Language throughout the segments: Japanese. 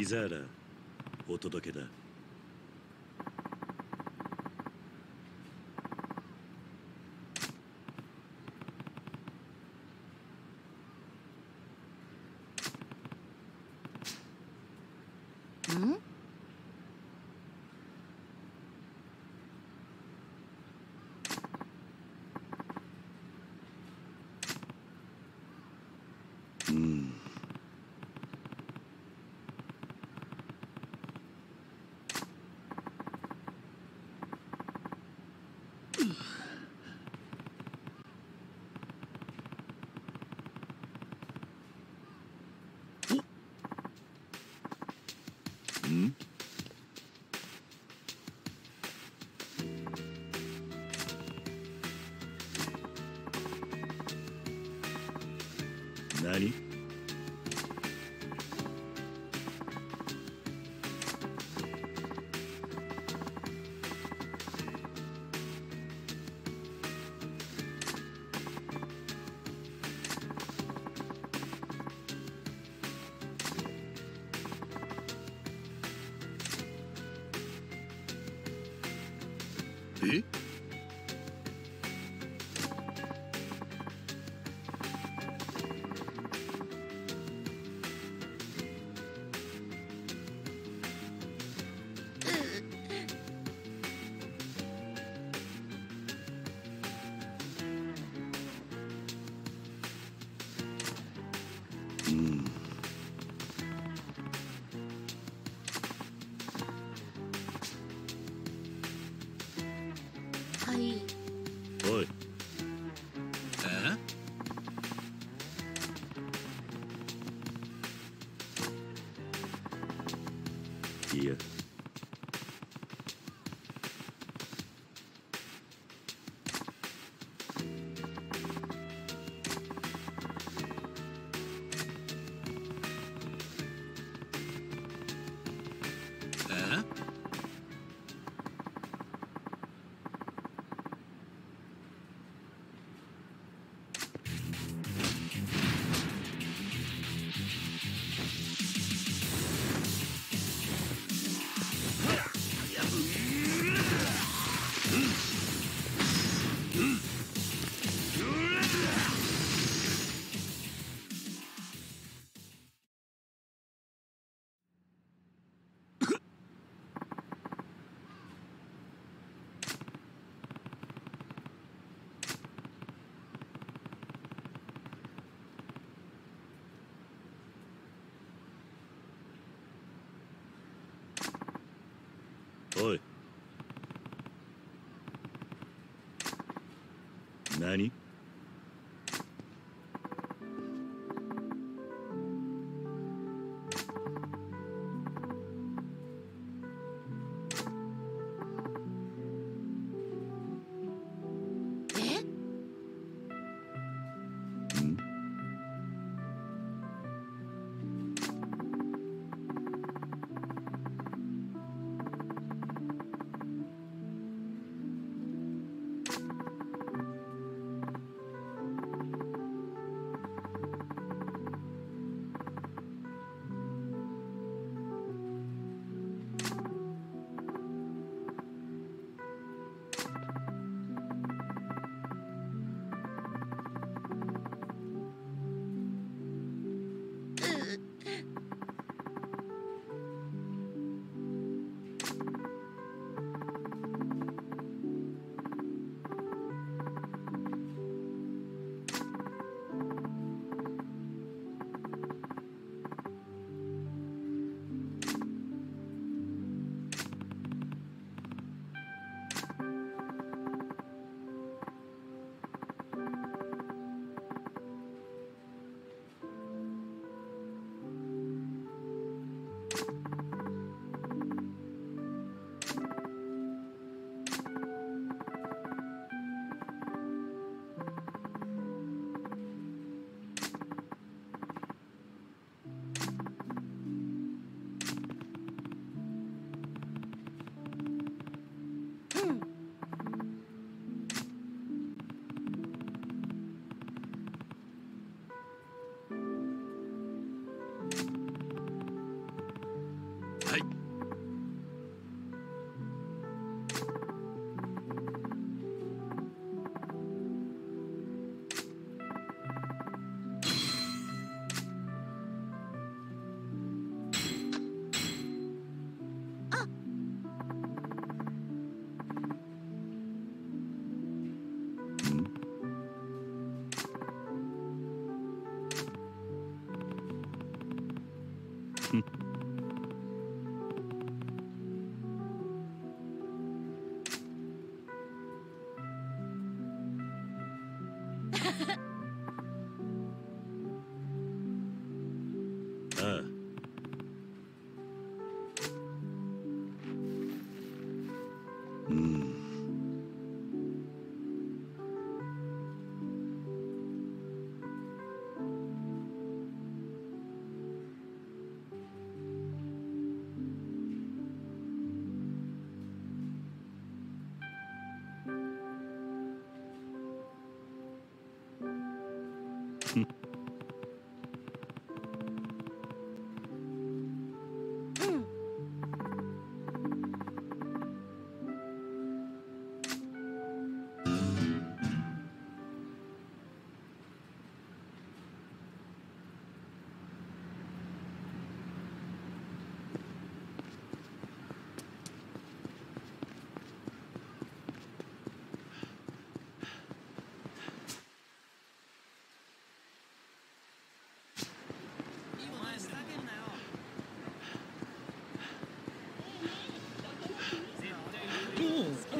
ピザーラお届けだ。何？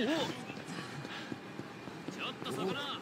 ちょっ。とそこら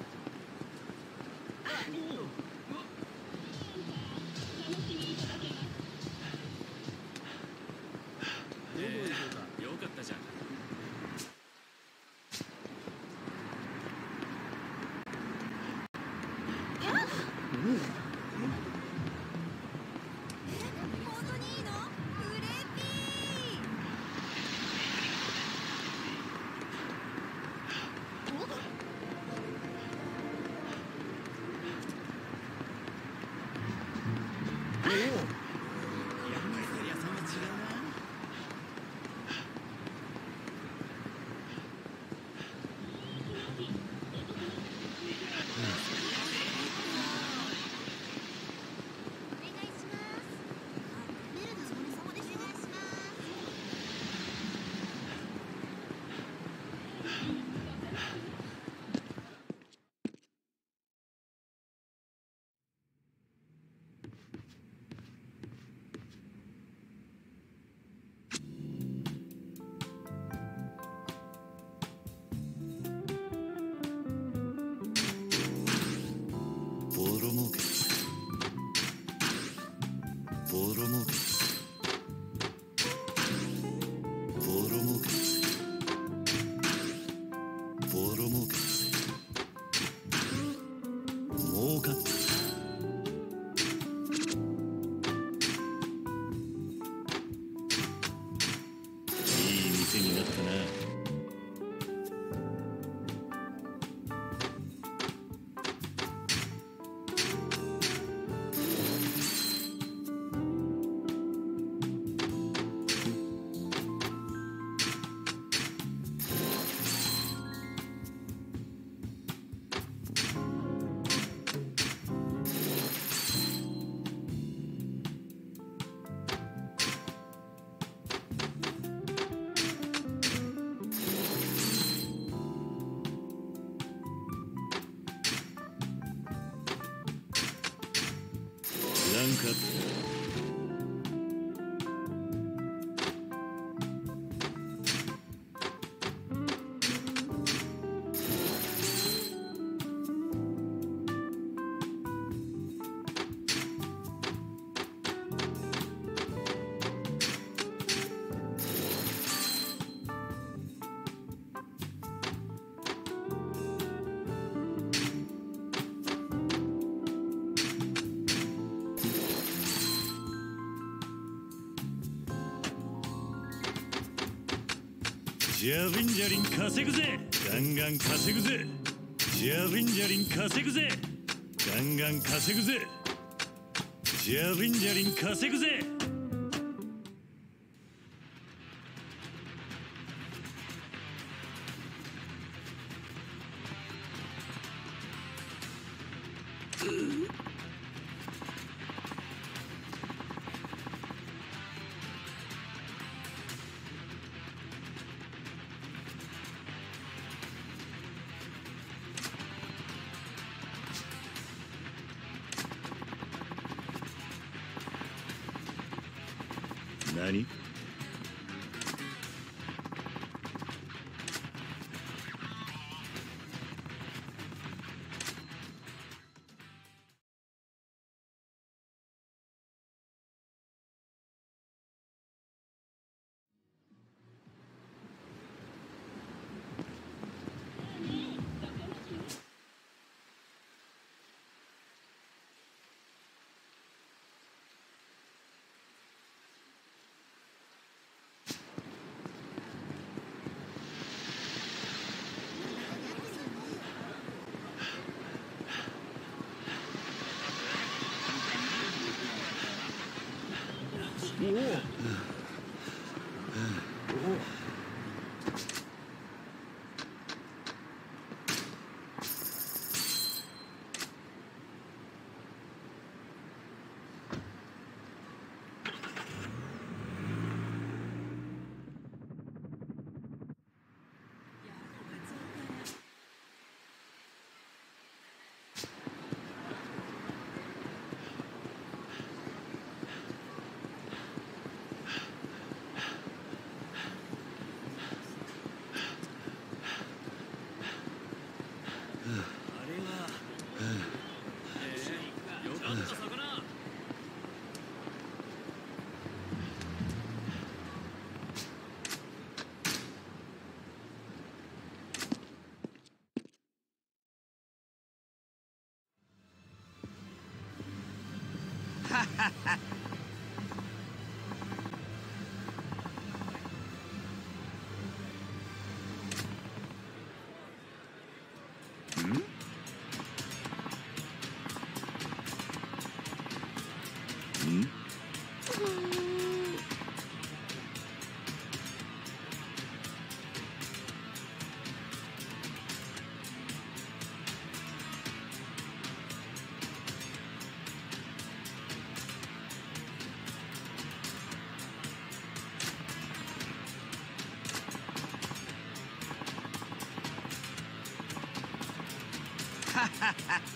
ジャリンジャリン稼ぐぜ。ガンガン稼ぐぜ。ジャリンジャリン稼ぐぜ。ガンガン稼ぐぜ。ジャリンジャリン稼ぐぜ。ha ha ha!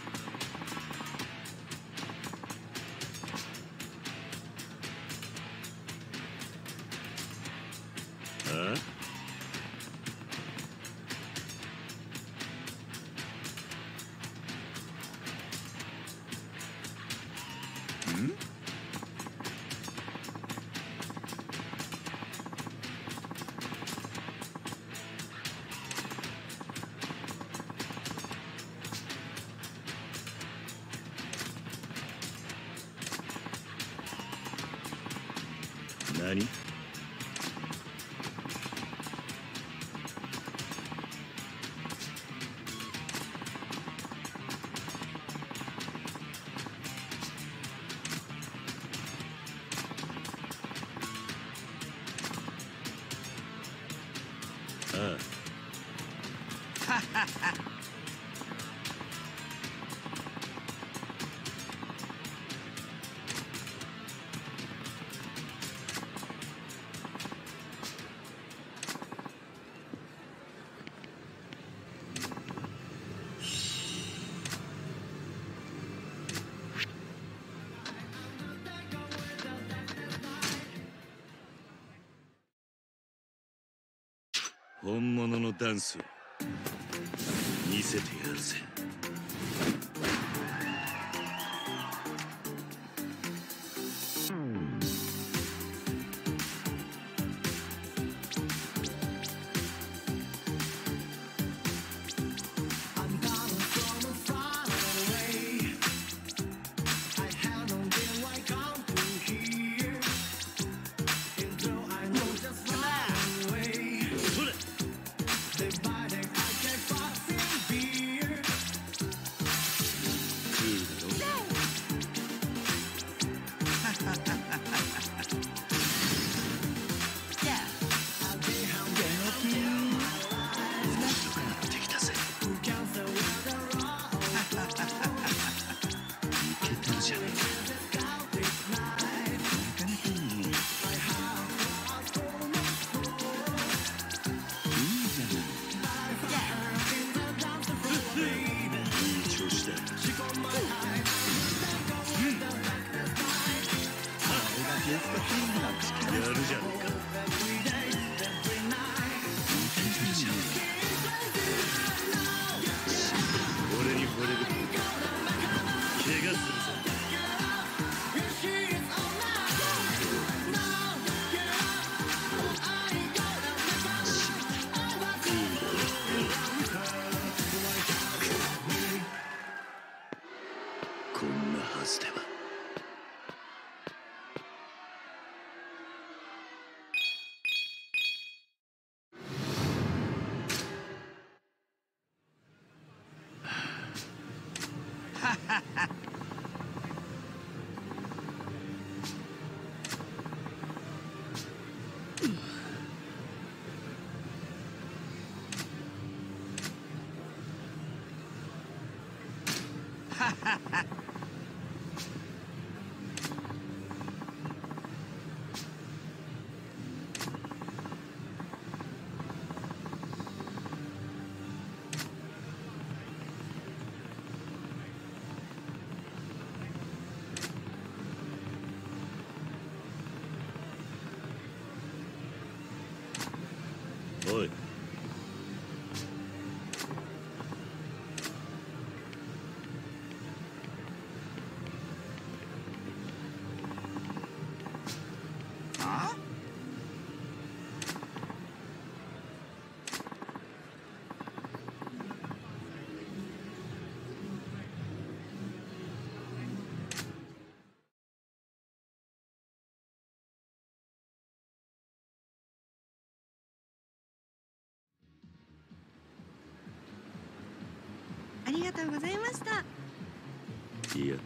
本物のダンスを見せてやるぜ。がとうございました。いや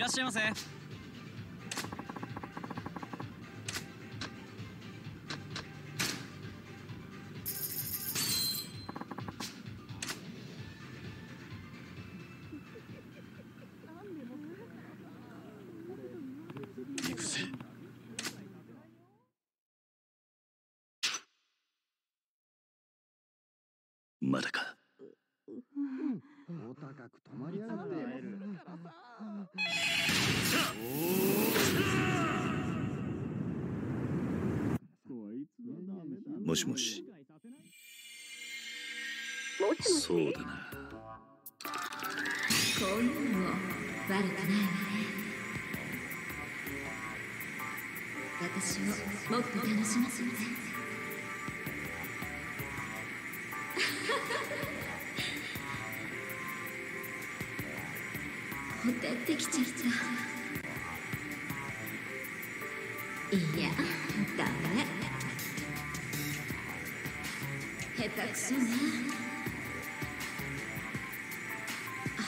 いらっしゃいませ。くないわね私をもっと楽しませてほてってきちゃった。いやダメ。下手くそね。早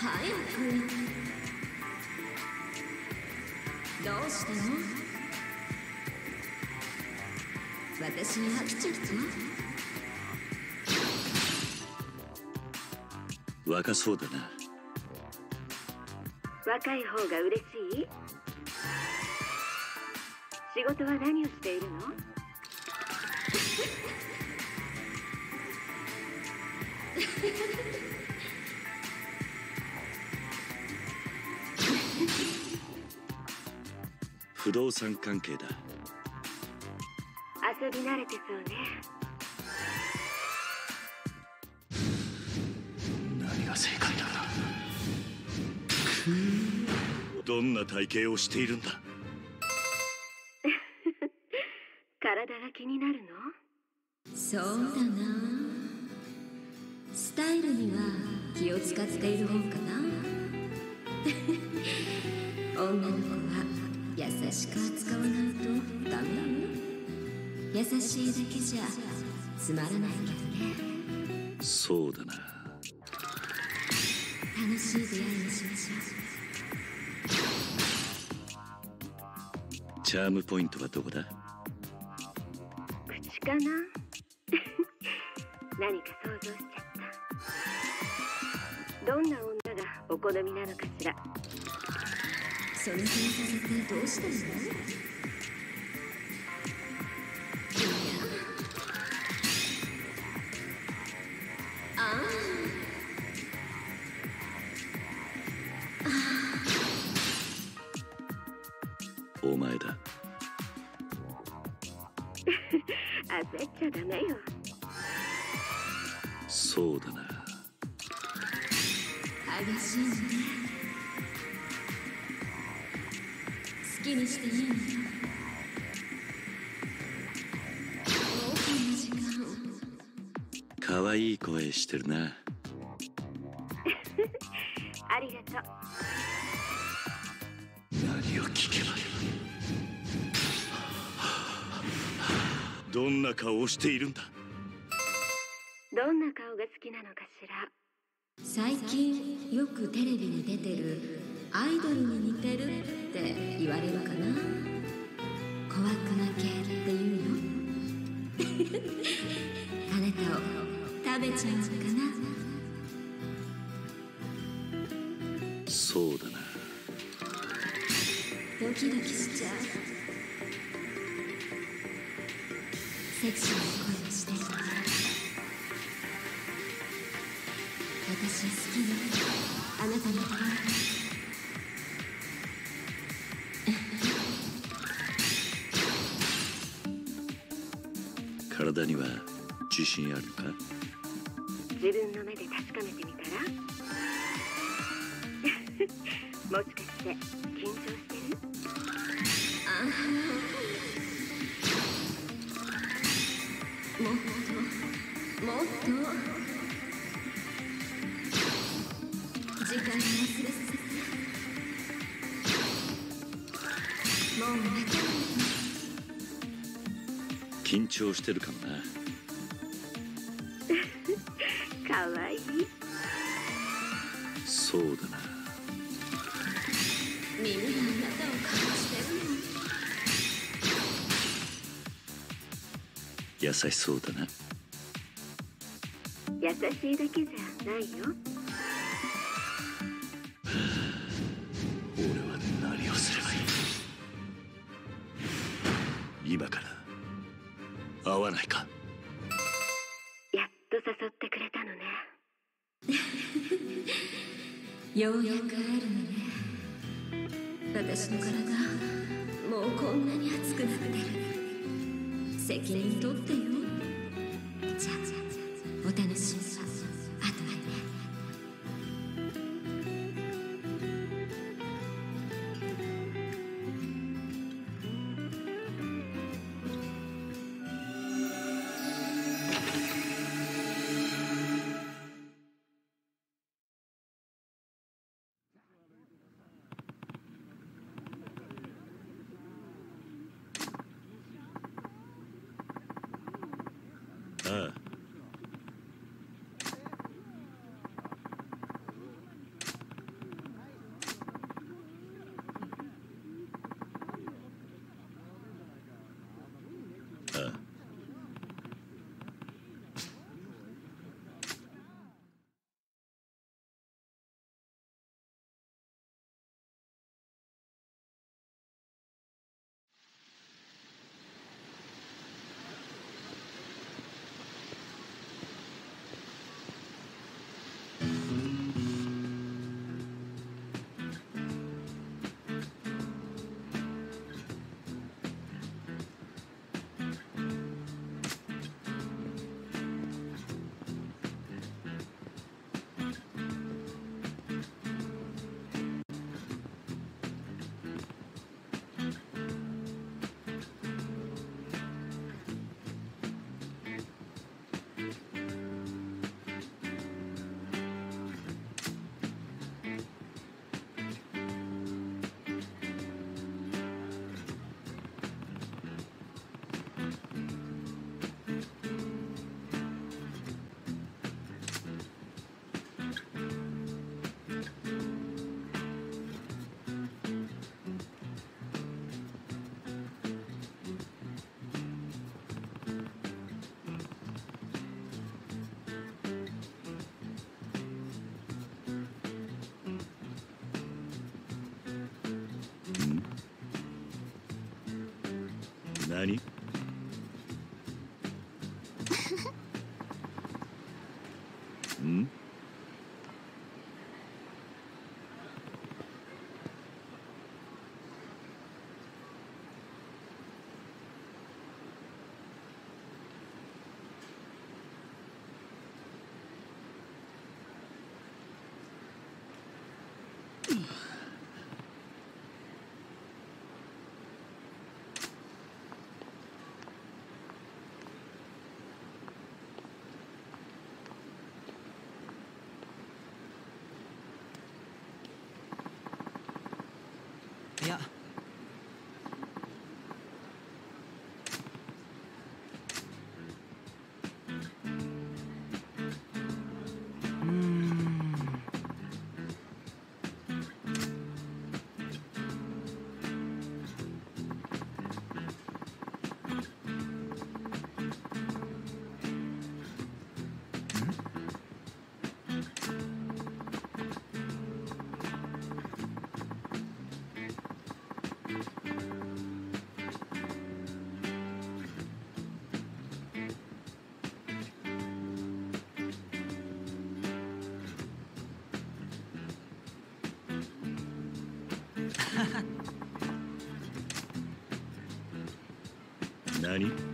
く。どうしたの？私に飽きちゃった若そうだな。若い方が嬉しい？仕事は何をしているの？不動産関係だ。遊び慣れてそうね。何が正解だ？どんな体型をしているんだ？体が気になるの？そうだな。スタイルには気を使っている方かな。女の子は優しく扱わないとダメよ優しいだけじゃつまらないけどねそうだな。楽しい出会いにしましょチャームポイントはどこだ？口かな？何か想像しちゃった。どんな女がお好みなのかしら？それにさせてどうしたの？顔をしているんだ。どんな顔が好きなのかしら？最近よくテレビに出てるアイドルに似てるって言われるかな？小悪魔系っていうの？あなたを食べちゃうのかな？そうだな。ドキドキしちゃう？体には自信あるか？自分の目で確かめてみたら？もしかして緊張して？時間に忘れさせてもう緊張してるかもな。かわいい。そうだな。みんなあなたを感じてるの。優しそうだな私だけじゃないよ。何？何？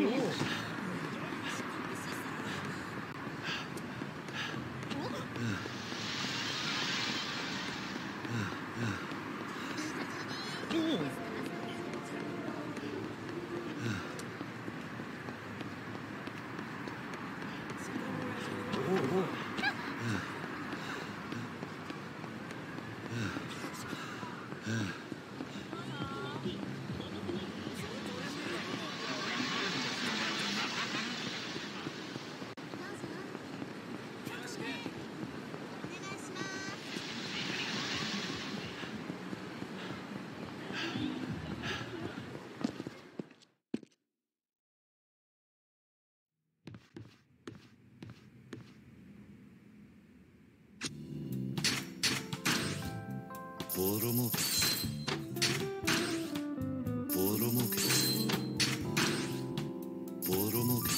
Cool. ボロ儲け。ボロ儲け。ボロ儲け。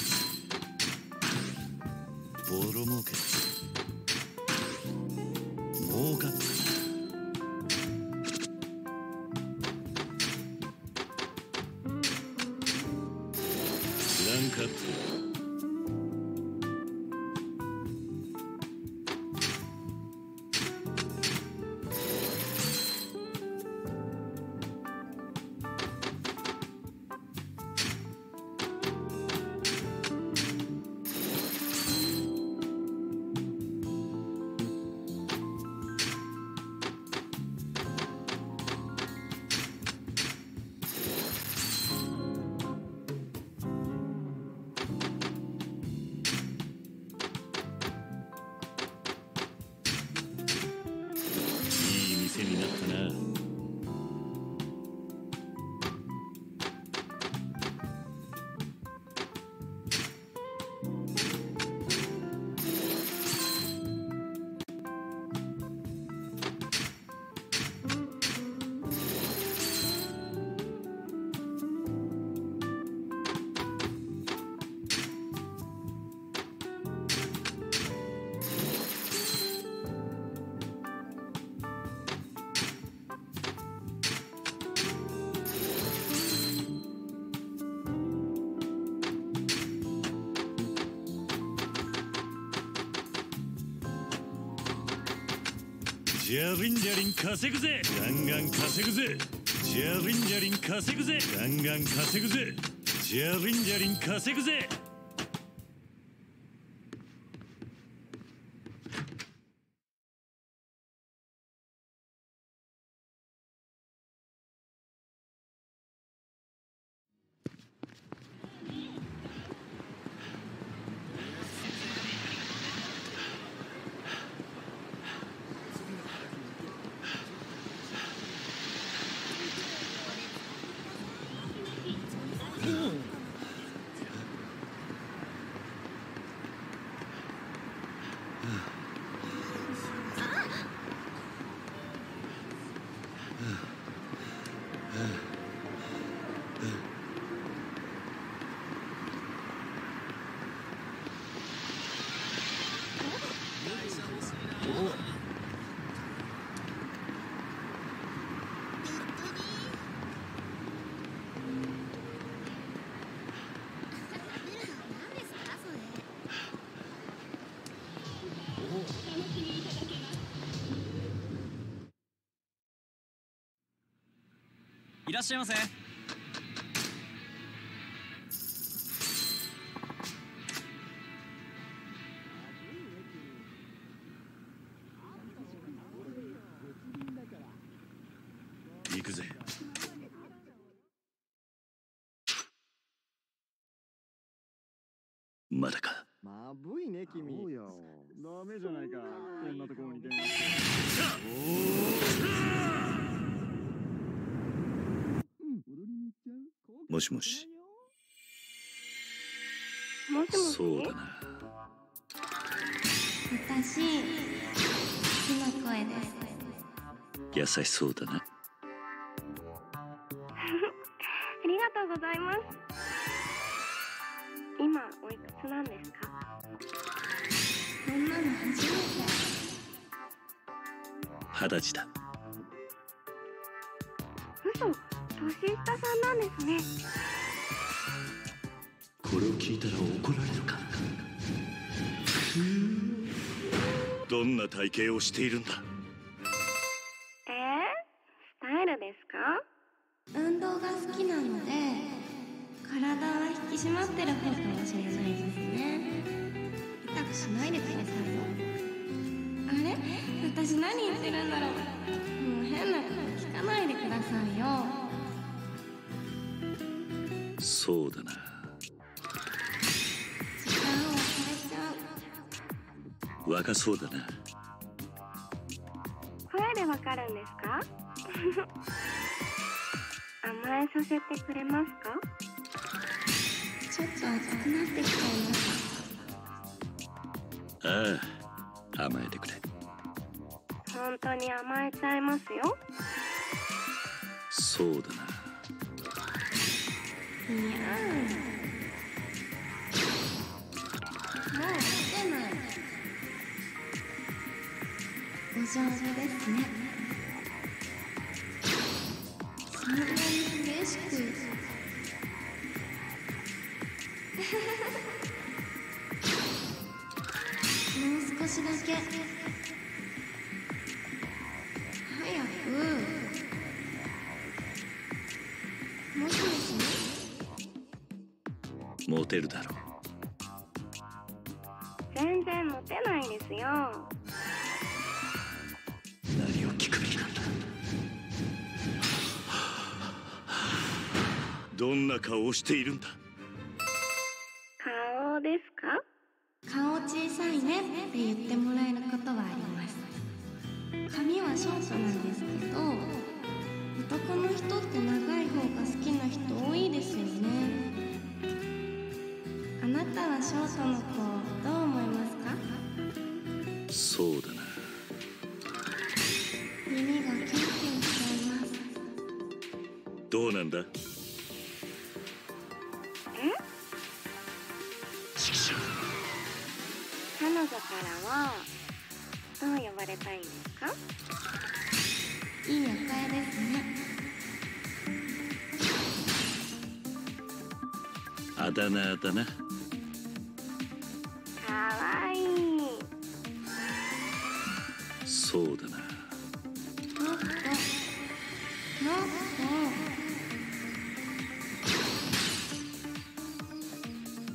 ボロ儲け。儲かった。ランカットジャリンジャリン稼ぐぜ。ガンガン稼ぐぜ。ジャリンジャリン稼ぐぜ。ガンガン稼ぐぜ。ジャリンジャリン稼ぐぜ。いらっしゃいませ。しもし。もしもし？そうだな。私木の声です優しそうだな。ありがとうございます。今おいくつなんですか？そんなの初めて二十歳だリスタさんなんですね。これを聞いたら怒られるかどんな体型をしているんだ。どんな顔をしているんだ？たなかわいい。そうだな。僕も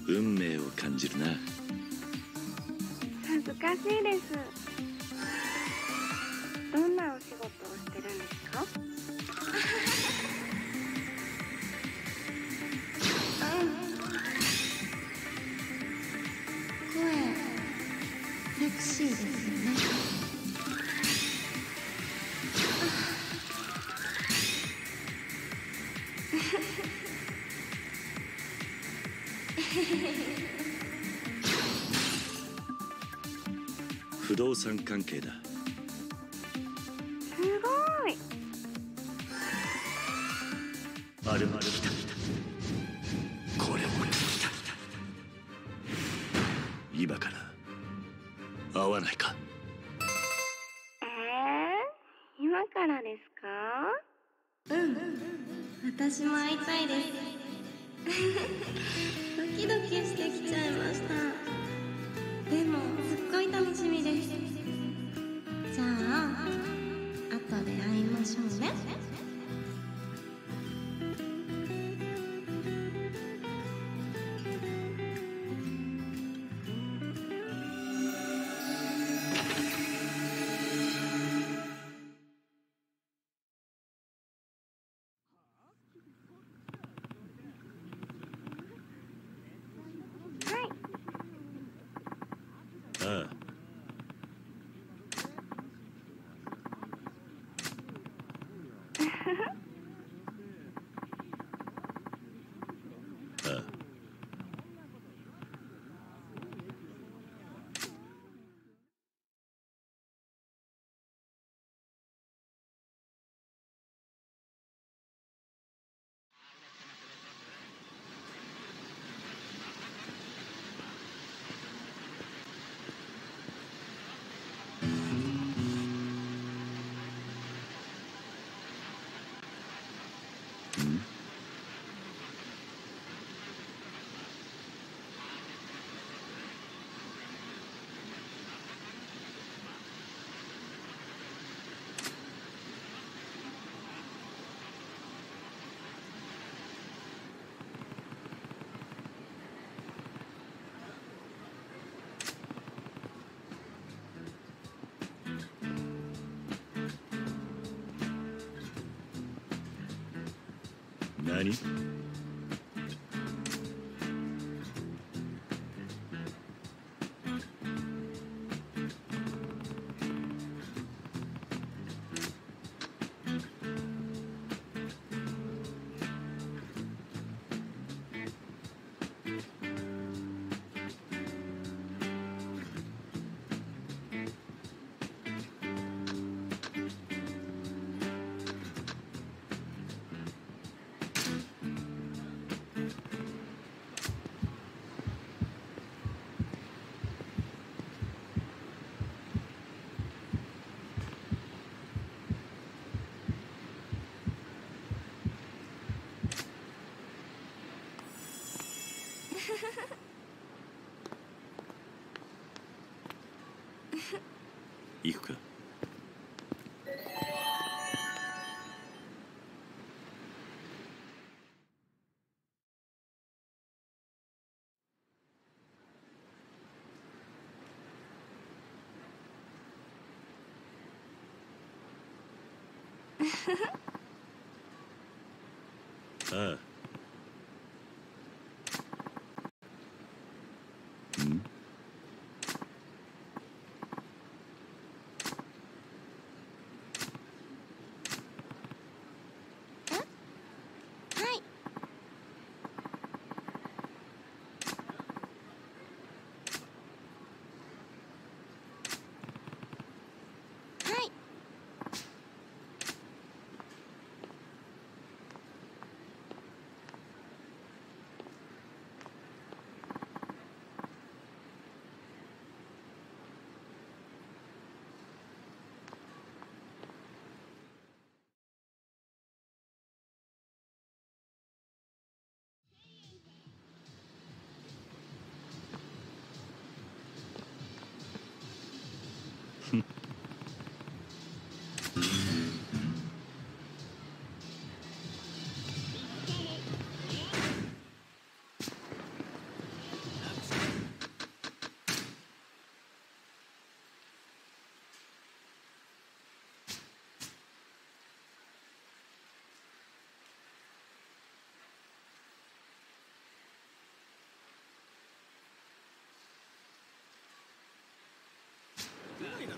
運命を感じるな。恥ずかしいです。産関係だ。何 嗯。うまいな。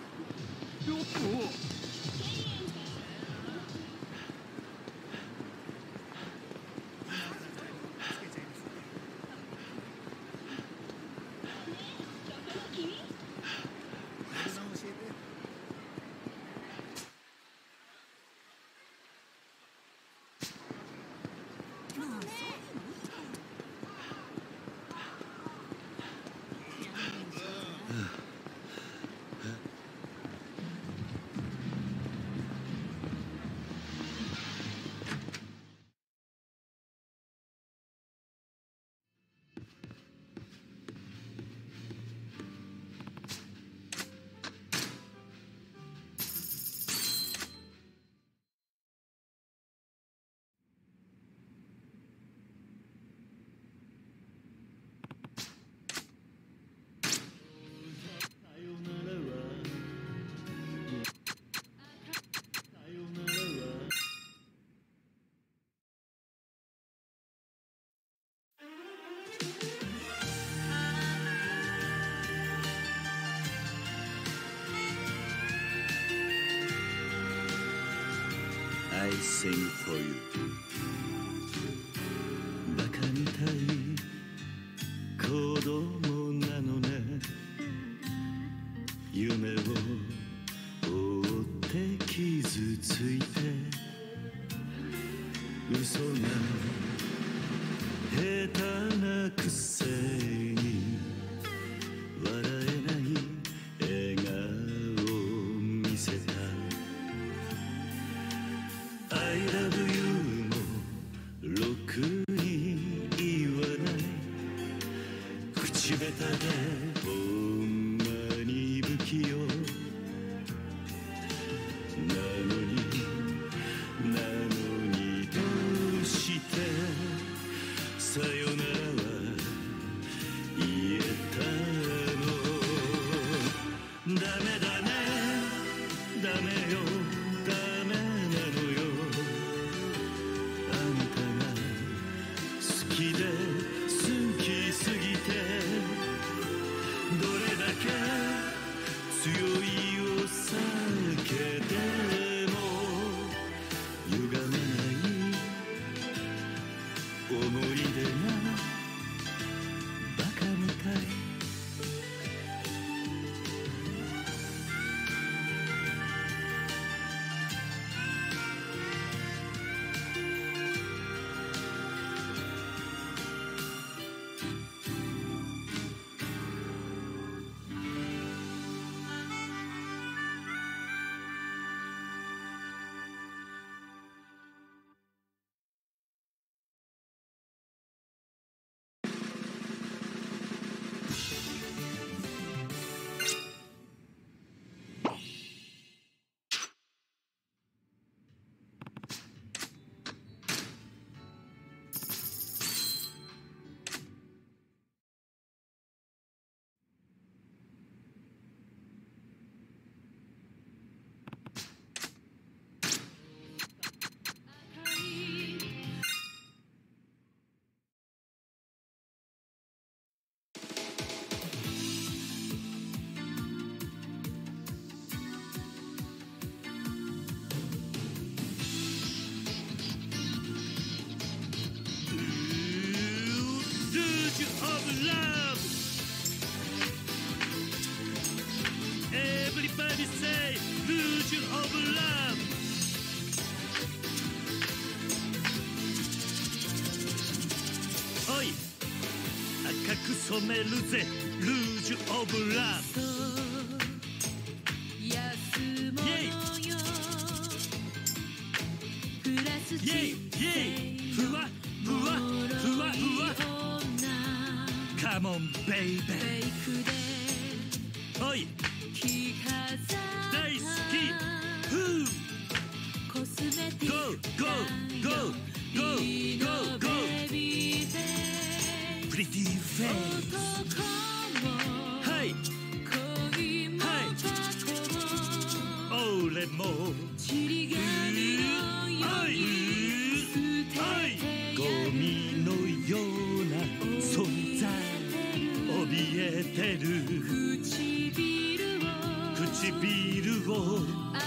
sing for you バカみたい子供なのね。夢を追って傷ついて。嘘が下手なくせに染めるぜ。ルージュオブラス。ト休もうよ暮らす人生ふカモンベイベーも。ちり紙のように捨てゴミのような存在。怯えてる。唇を。唇を。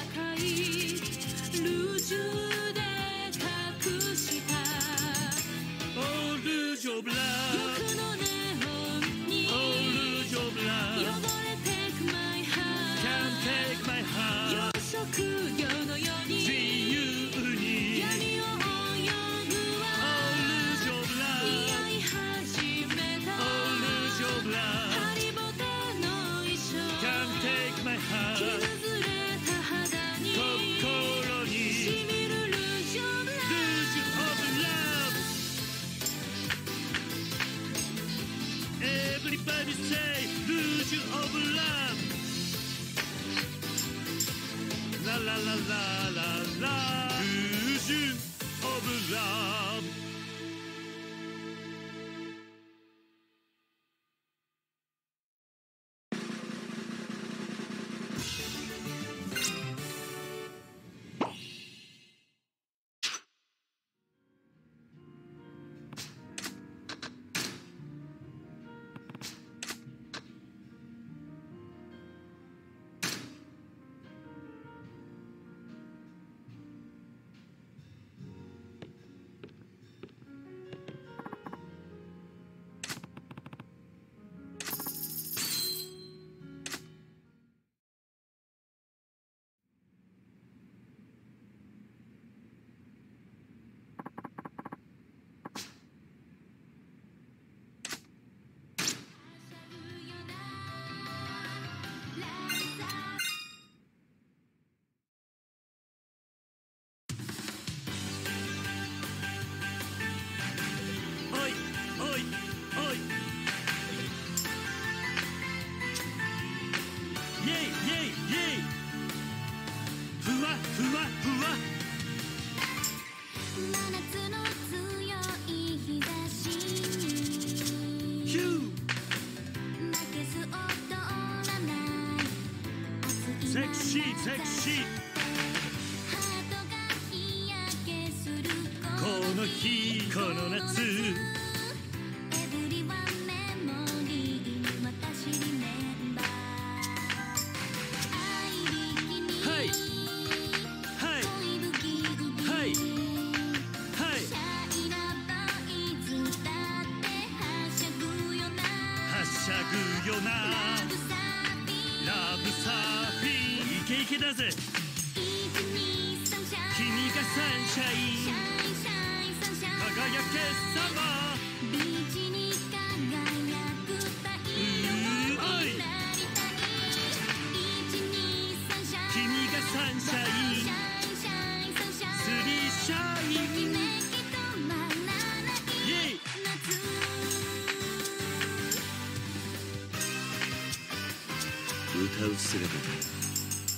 歌う姿が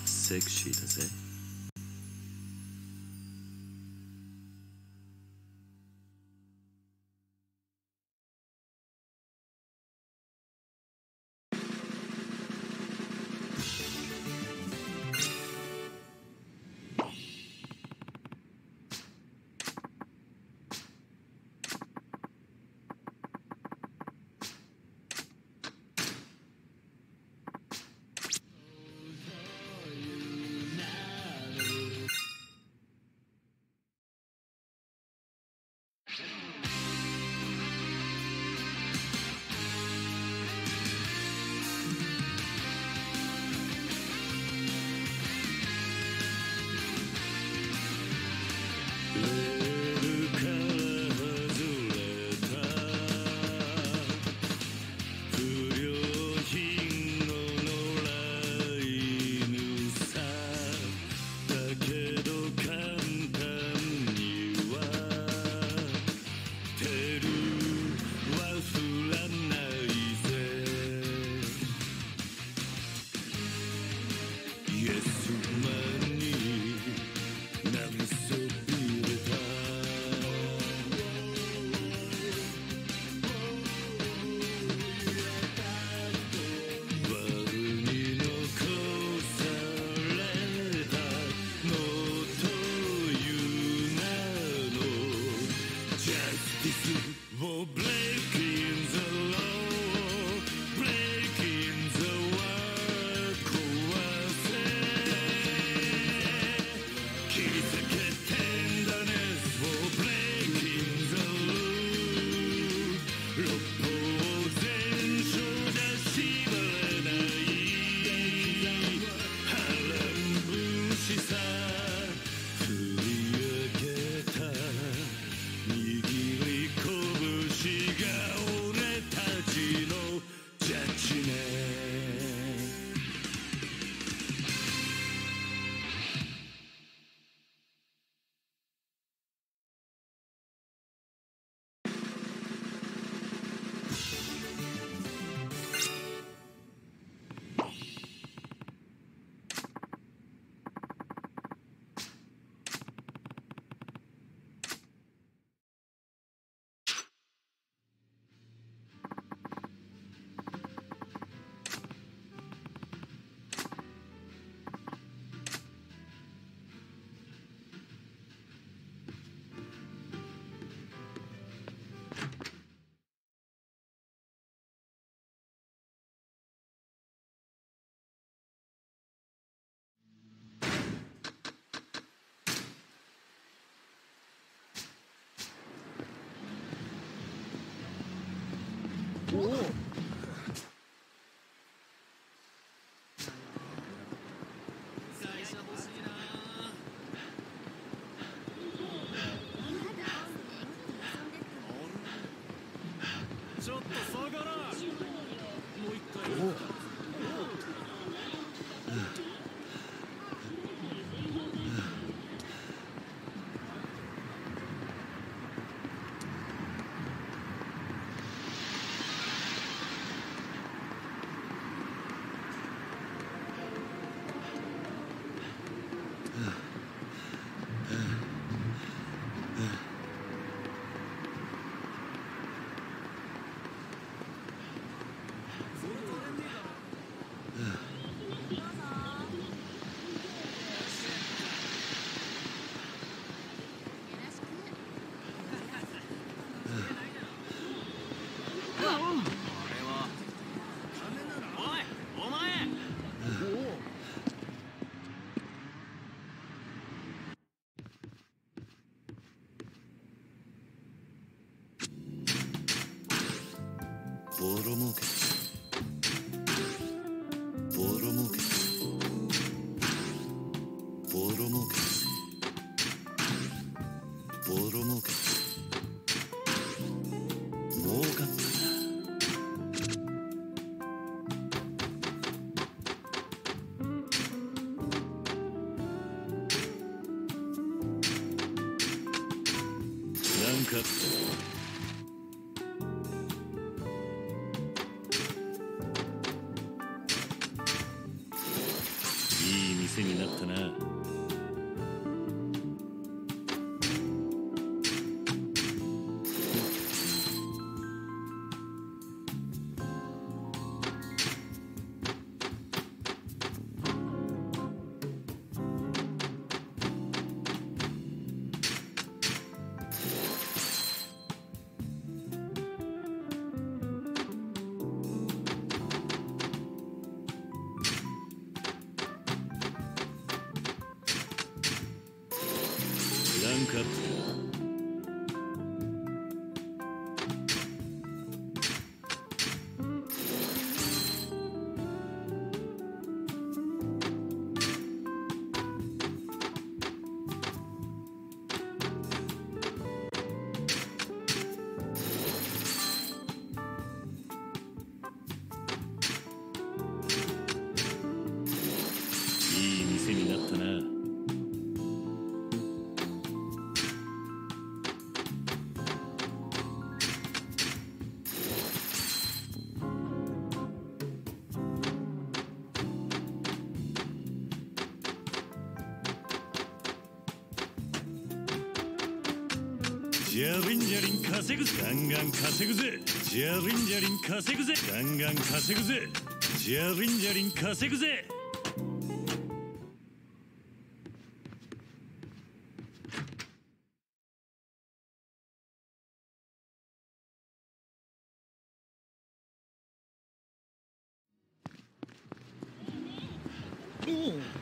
セクシーだぜ。じゃりんじゃりん稼ぐぜ。ガンガン稼ぐぜじゃりんじゃりん稼ぐぜ。ガンガン稼ぐぜ。じゃりんじゃりん稼ぐぜ。お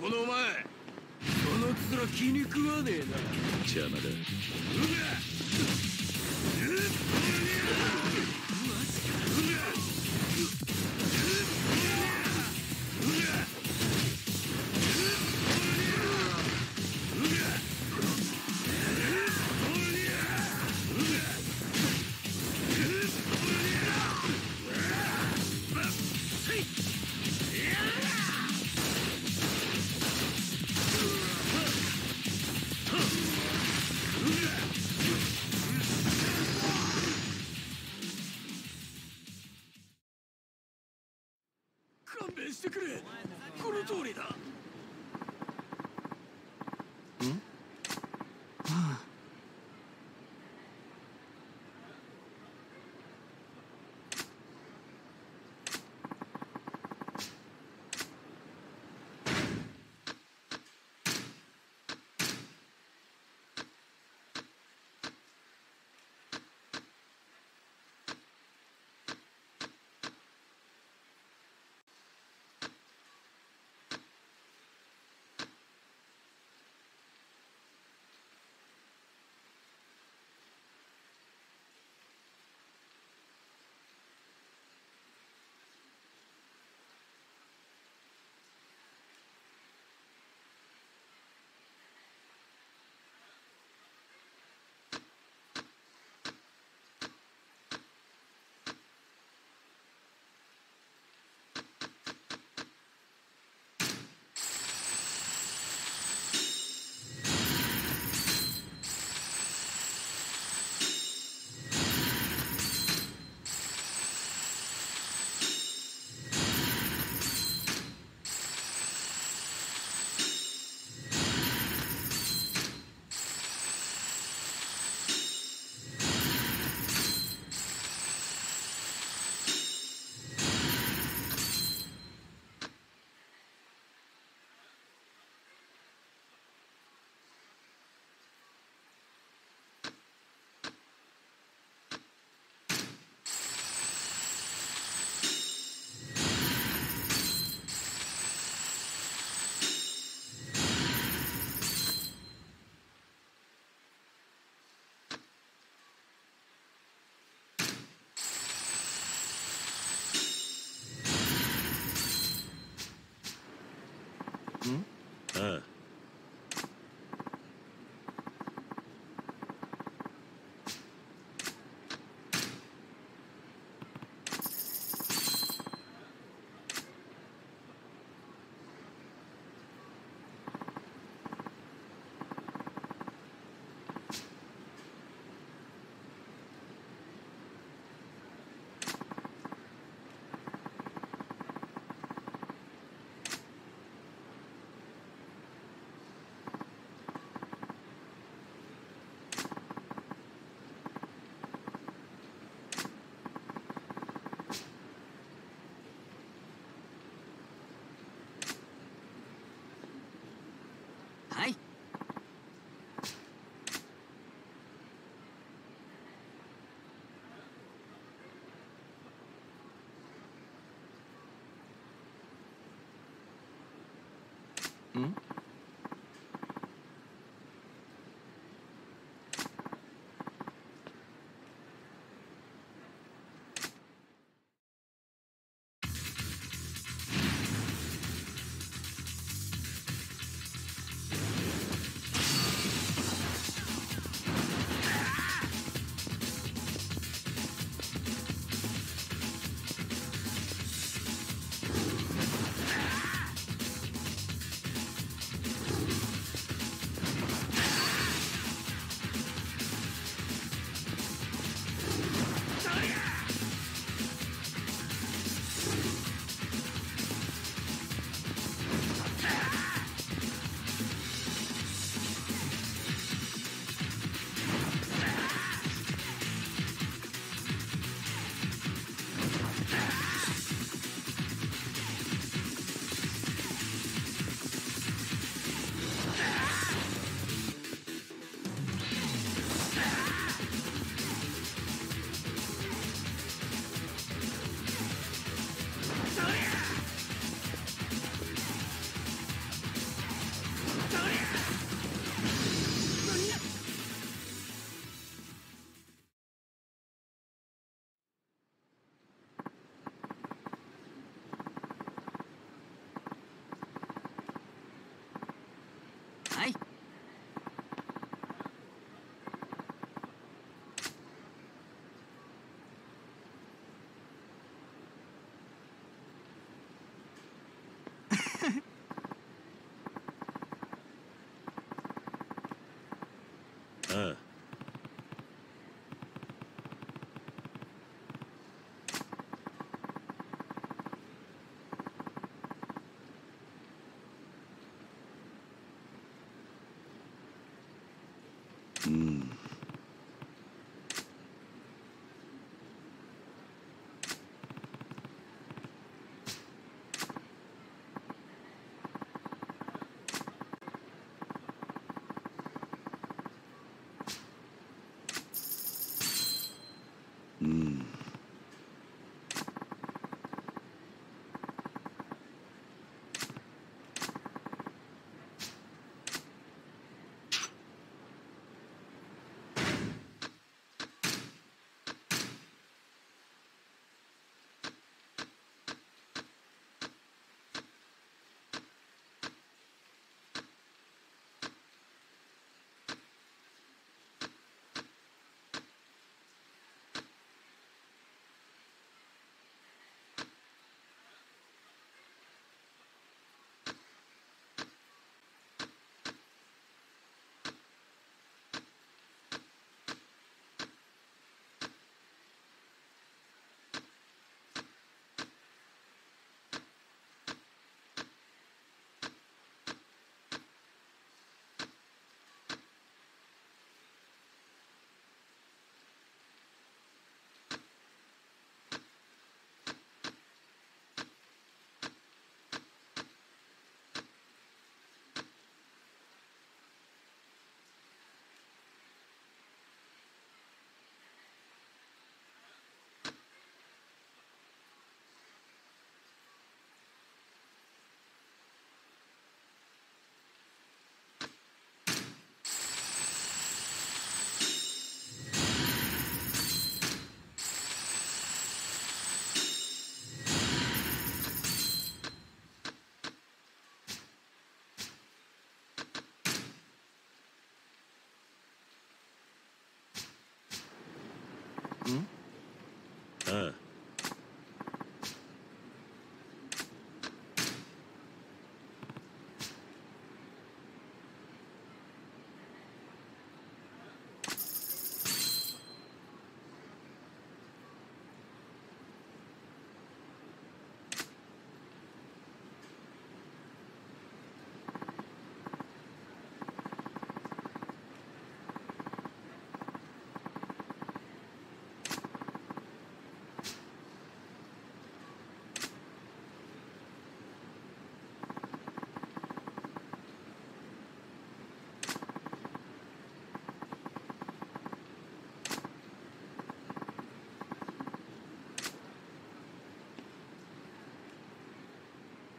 このお前その面気に食わねえな。邪魔だうわっは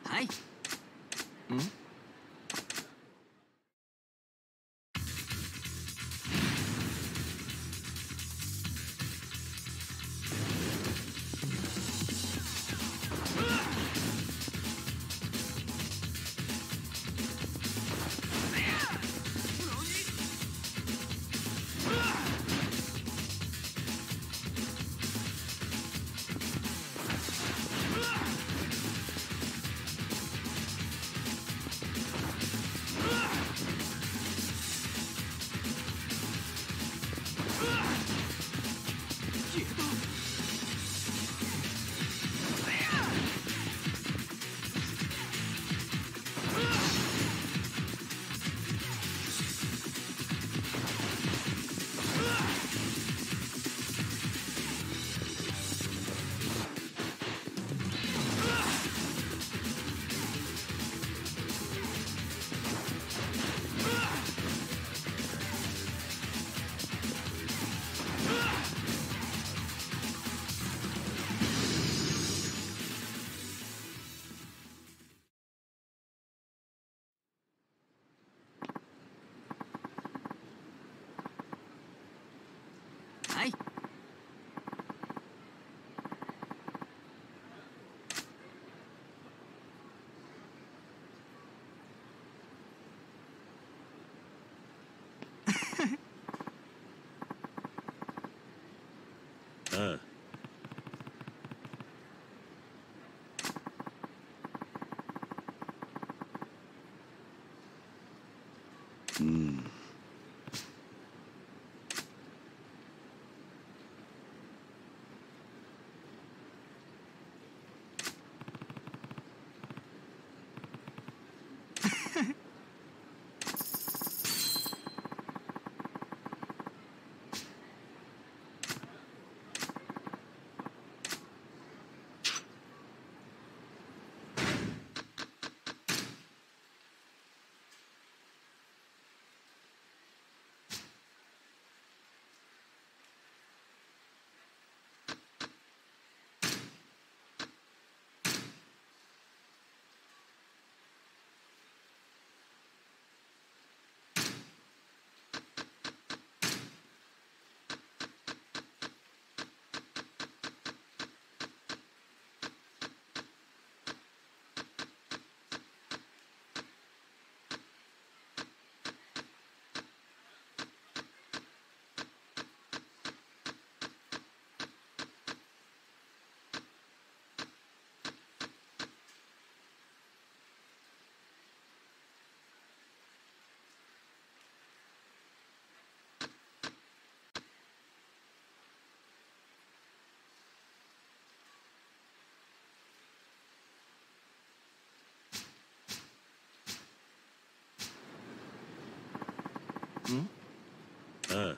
はああ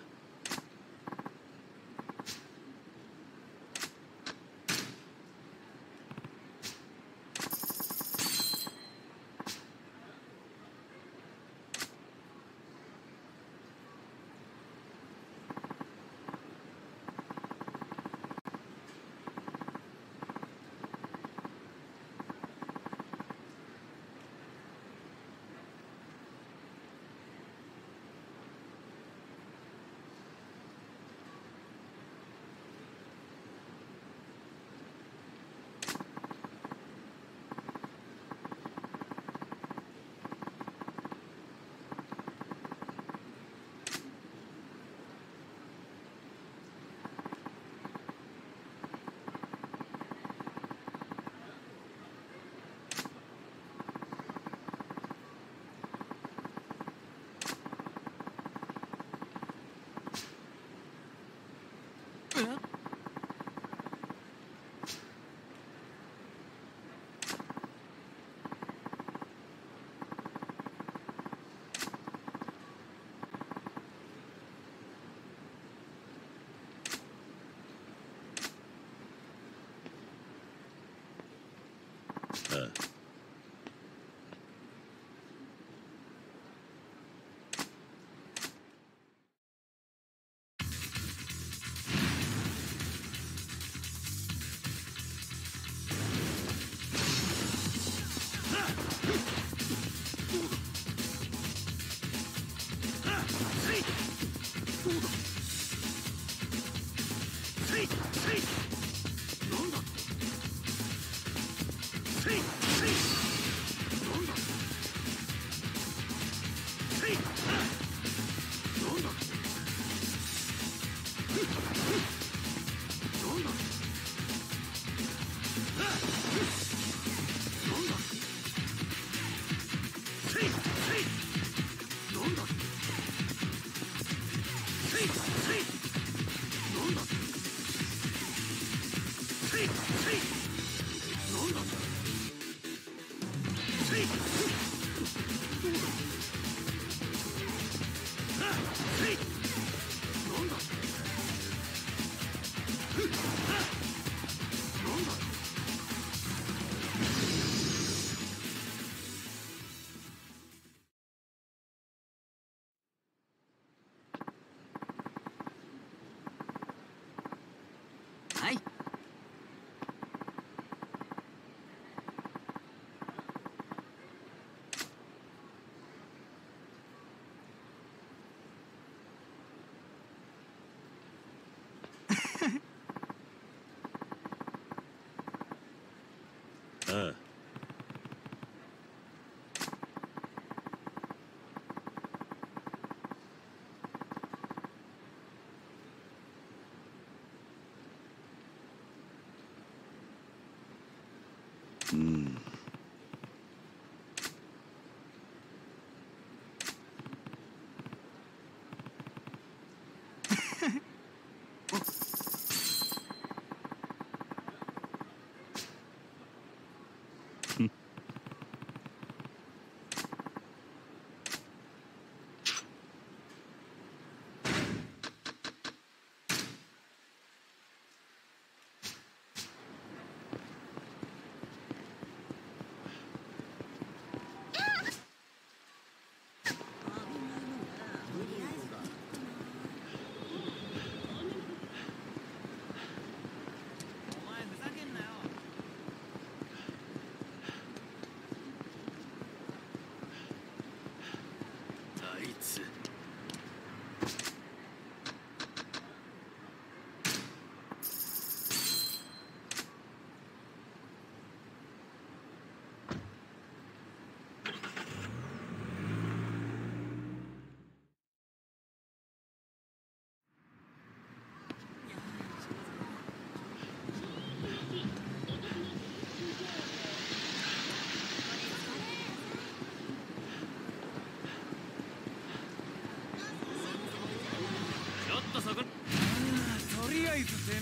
Uh.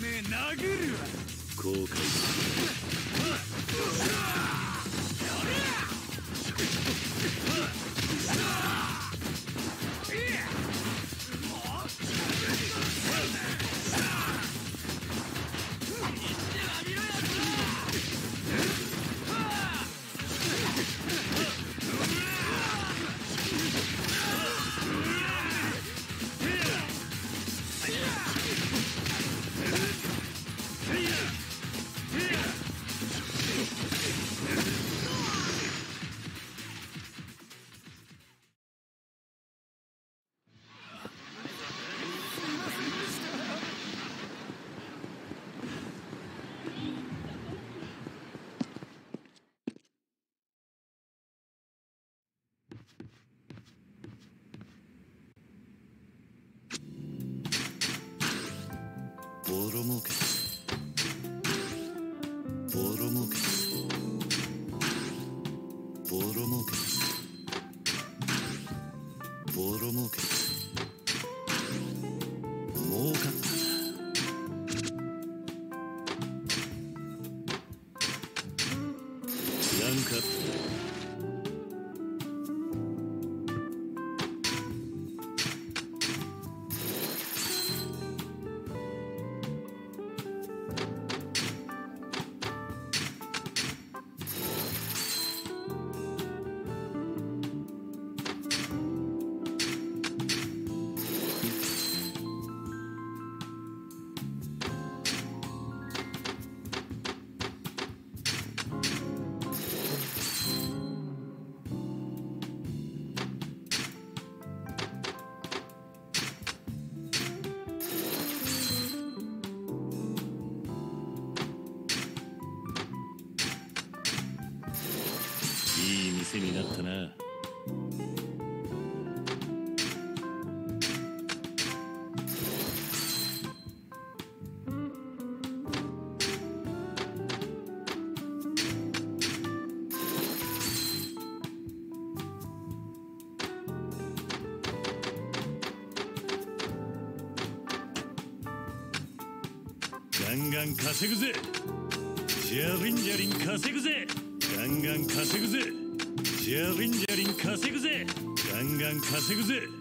めえ殴るわ。後悔する。稼ぐぜ。ジャリンジャリン稼ぐぜ。ガンガン稼ぐぜ。ジャリンジャリン稼ぐぜ。ガンガン稼ぐぜ。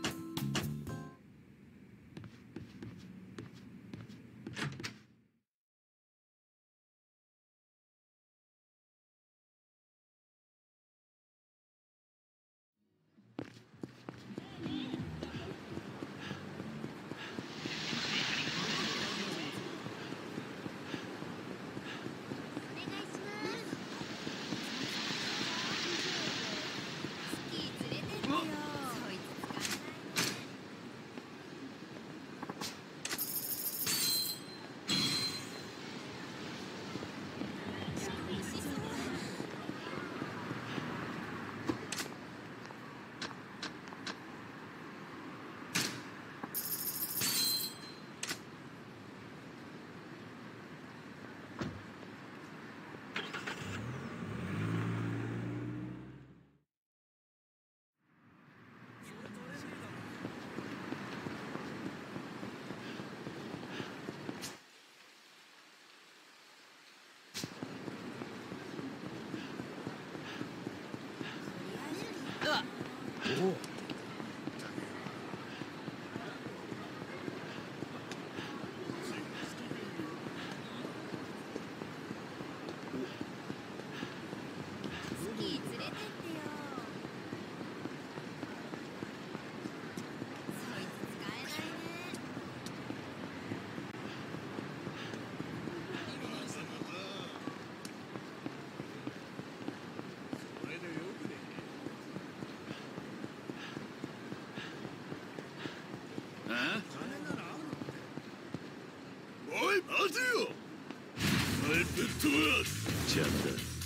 邪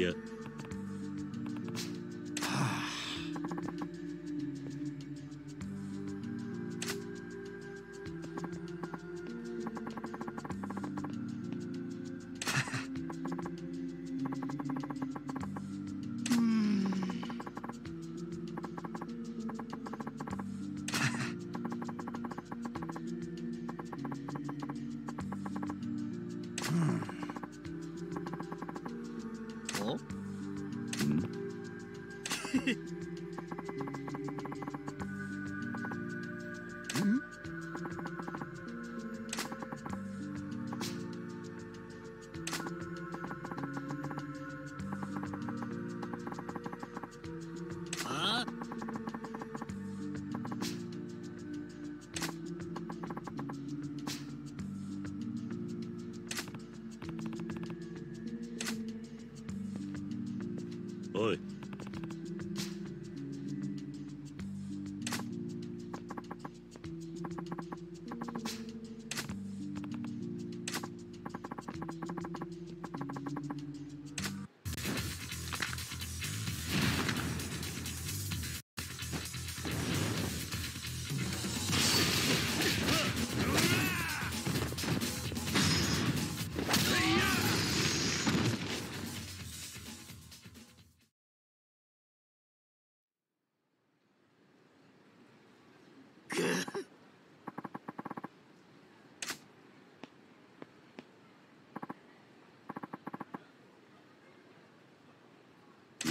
いや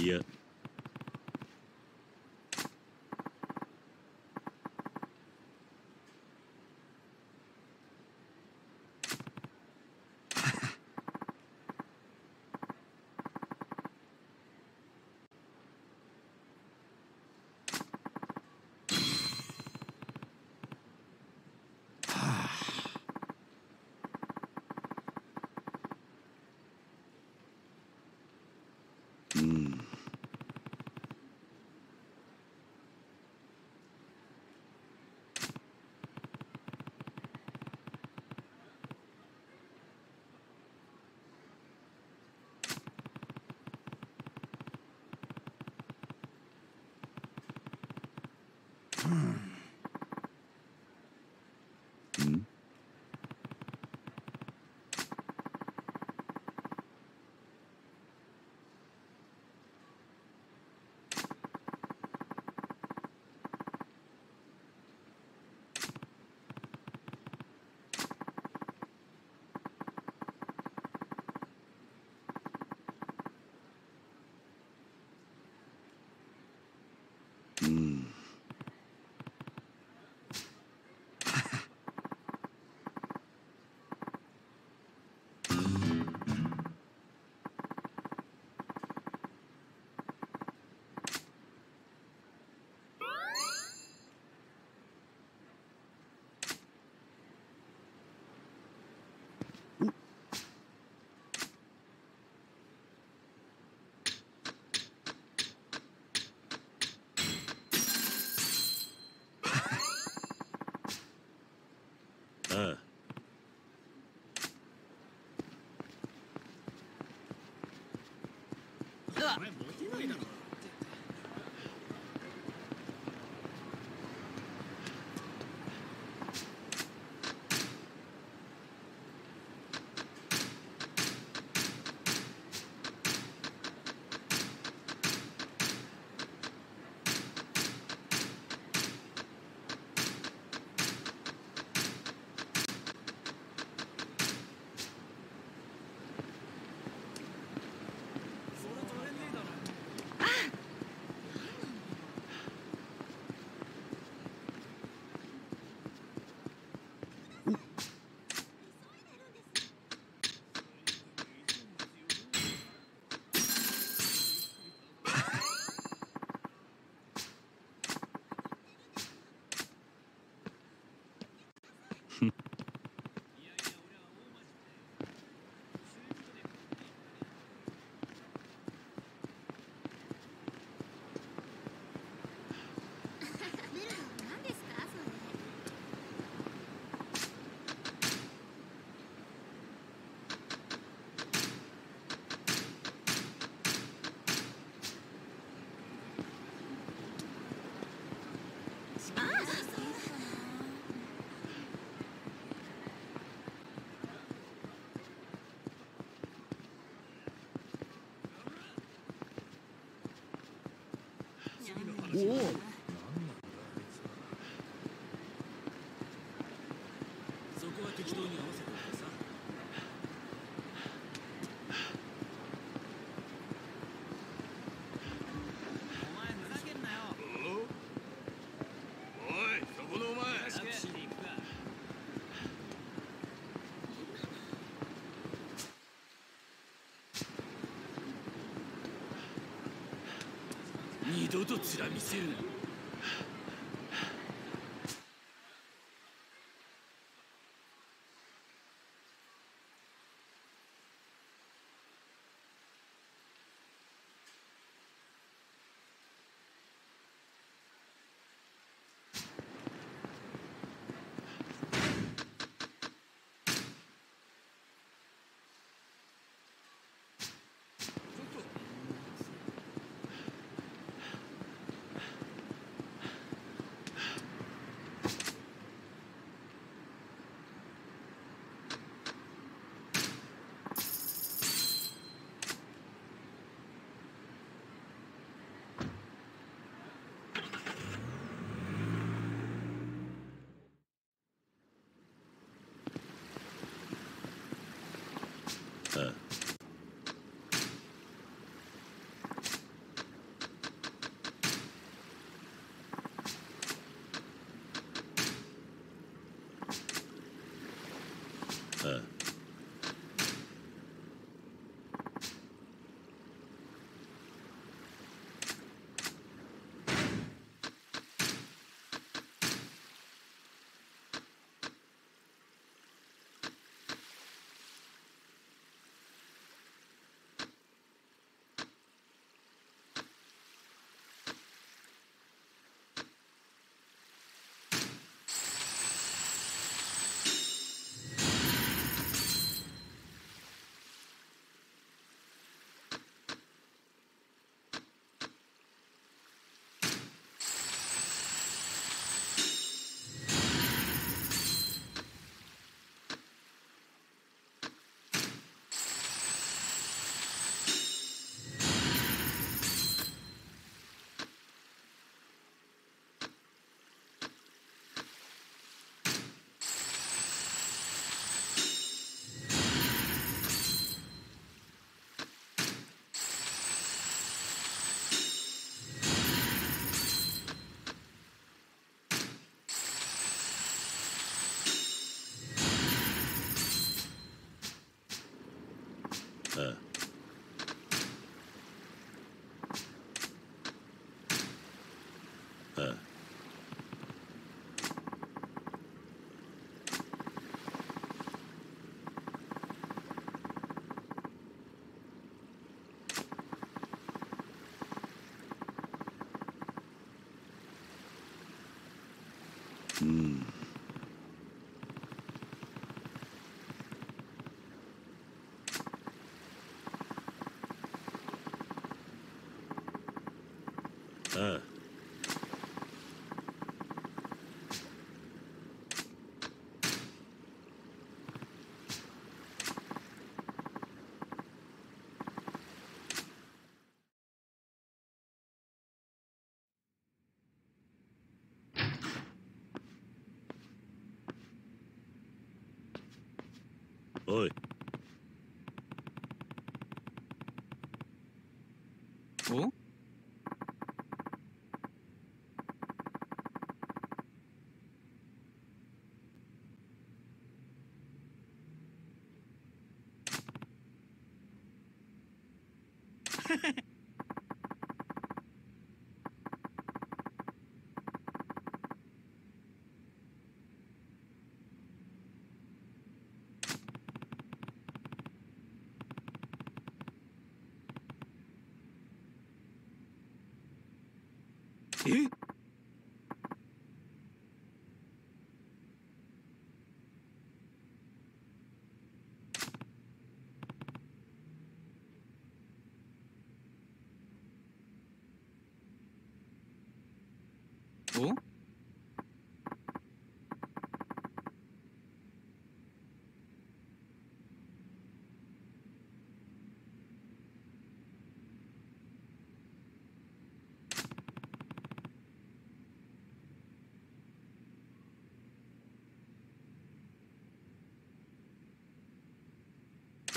いや持ちないだろおおそこは適当に合わせておいてさお前ふざけんなよおいそこのお前タクシーで行くか二度とつら見せるな。ああおい。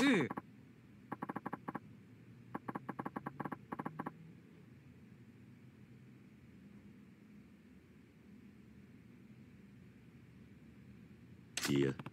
2 Yeah.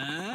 あ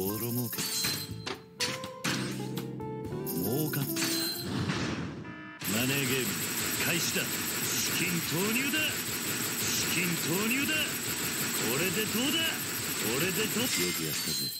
ボロ儲け。儲かった。マネーゲーム開始だ。資金投入だ。資金投入だ。これでどうだ？これでどうよくやったぜ